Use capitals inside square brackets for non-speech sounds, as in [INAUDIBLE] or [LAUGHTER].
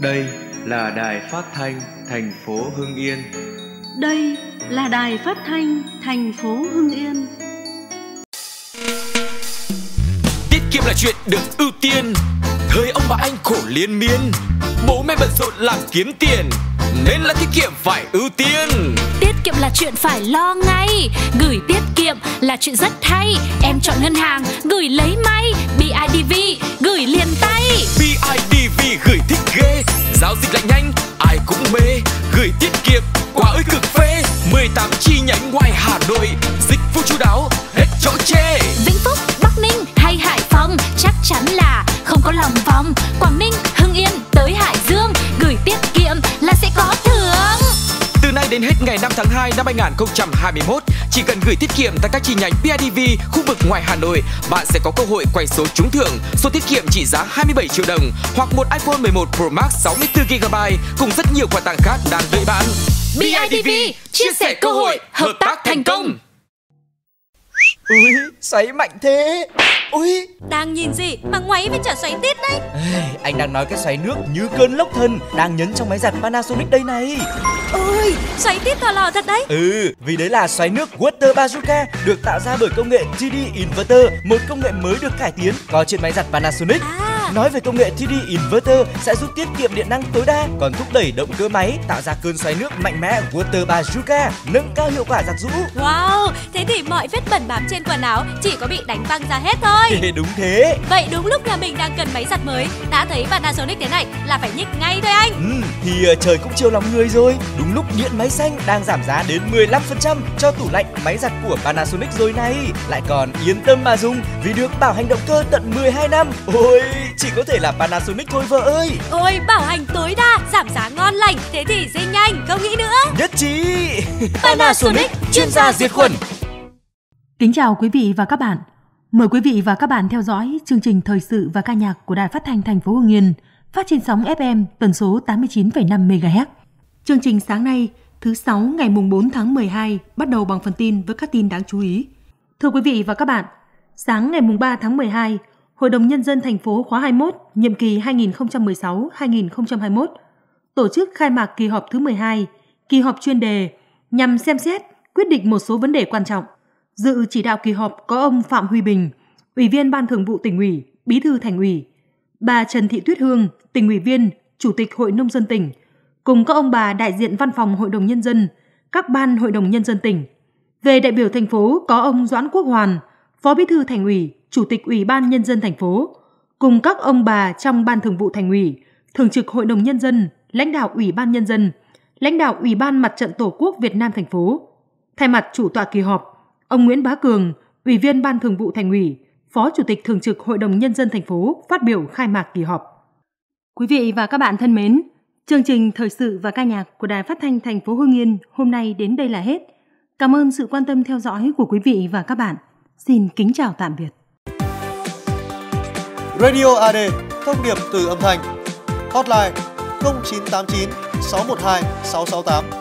Đây là đài phát thanh thành phố Hưng Yên. Đây là đài phát thanh thành phố Hưng Yên. Tiết kiệm là chuyện được ưu tiên. Thời ông bà anh khổ liên miên, bố mẹ bận rộn làm kiếm tiền, nên là tiết kiệm phải ưu tiên. Tiết kiệm là chuyện phải lo ngay Gửi tiết kiệm là chuyện rất hay Em chọn ngân hàng gửi lấy may BIDV gửi liền tay BIDV gửi thích ghê, giao dịch lại nhanh, ai cũng mê. Gửi tiết kiệm, quá ơi cực phê. 18 chi nhánh ngoài Hà Nội, dịch vụ chu đáo, hết chỗ chê. Vĩnh Phúc, Bắc Ninh hay Hải Phòng Chắc chắn là không có lòng vòng Quảng Ninh, Hưng Yên tới Hải Dương Gửi tiết kiệm là sẽ có thưởng Từ nay đến hết ngày 5 tháng 2 năm 2021, chỉ cần gửi tiết kiệm tại các chi nhánh BIDV khu vực ngoài Hà Nội, bạn sẽ có cơ hội quay số trúng thưởng. Số tiết kiệm trị giá 27 triệu đồng hoặc một iPhone 11 Pro Max 64GB cùng rất nhiều quà tặng khác đang đợi bạn. BIDV chia sẻ cơ hội hợp tác thành công Ui, xoáy mạnh thế. Ui, Đang nhìn gì mà ngoáy với chả xoáy tít đấy? Ê, anh đang nói cái xoáy nước như cơn lốc thần Đang nhấn trong máy giặt Panasonic đây này. Ôi, xoáy tít thò lò thật đấy. Ừ, vì đấy là xoáy nước Water Bazooka Được tạo ra bởi công nghệ TD Inverter Một công nghệ mới được cải tiến có trên máy giặt Panasonic. À, Nói về công nghệ TD Inverter sẽ giúp tiết kiệm điện năng tối đa, còn thúc đẩy động cơ máy tạo ra cơn xoáy nước mạnh mẽ Water Bazooka, nâng cao hiệu quả giặt rũ. wow, thế thì mọi vết bẩn bám trên quần áo chỉ có bị đánh văng ra hết thôi [LAUGHS] Đúng thế. Vậy đúng lúc nhà mình đang cần máy giặt mới Đã thấy Panasonic thế này là phải nhích ngay thôi anh Ừ, thì ờ, trời cũng chiều lòng người rồi. Đúng lúc điện máy xanh đang giảm giá đến 15% cho tủ lạnh, máy giặt của Panasonic rồi này. Lại còn yên tâm mà dùng vì được bảo hành động cơ tận 12 năm. Ôi, chỉ có thể là Panasonic thôi vợ ơi. Ôi, bảo hành tối đa, giảm giá ngon lành Thế thì dinh nhanh, không nghĩ nữa Nhất trí. [LAUGHS] Panasonic, chuyên gia diệt khuẩn Kính chào quý vị và các bạn. Mời quý vị và các bạn theo dõi chương trình thời sự và ca nhạc của Đài Phát thanh thành phố Hưng Yên, phát trên sóng FM tần số 89,5 MHz. Chương trình sáng nay, thứ sáu ngày mùng 4 tháng 12 bắt đầu bằng phần tin với các tin đáng chú ý. Thưa quý vị và các bạn, sáng ngày mùng 3 tháng 12, Hội đồng nhân dân thành phố khóa 21, nhiệm kỳ 2016-2021 tổ chức khai mạc kỳ họp thứ 12, kỳ họp chuyên đề nhằm xem xét quyết định một số vấn đề quan trọng. Dự chỉ đạo kỳ họp có ông Phạm Huy Bình, Ủy viên Ban Thường vụ tỉnh ủy, Bí thư Thành ủy, bà Trần Thị Tuyết Hương, tỉnh ủy viên, Chủ tịch Hội nông dân tỉnh, cùng các ông bà đại diện Văn phòng Hội đồng nhân dân, các ban Hội đồng nhân dân tỉnh. Về đại biểu thành phố có ông Doãn Quốc Hoàn, Phó Bí thư Thành ủy, Chủ tịch Ủy ban nhân dân thành phố, cùng các ông bà trong Ban Thường vụ Thành ủy, Thường trực Hội đồng nhân dân, lãnh đạo Ủy ban nhân dân, lãnh đạo Ủy ban Mặt trận Tổ quốc Việt Nam thành phố. Thay mặt chủ tọa kỳ họp, ông Nguyễn Bá Cường, Ủy viên Ban Thường vụ Thành ủy, Phó Chủ tịch Thường trực Hội đồng Nhân dân thành phố phát biểu khai mạc kỳ họp. Quý vị và các bạn thân mến, chương trình thời sự và ca nhạc của Đài Phát thanh thành phố Hưng Yên hôm nay đến đây là hết. Cảm ơn sự quan tâm theo dõi của quý vị và các bạn. Xin kính chào tạm biệt. Radio AD, thông điệp từ âm thanh. Hotline 0989 612 668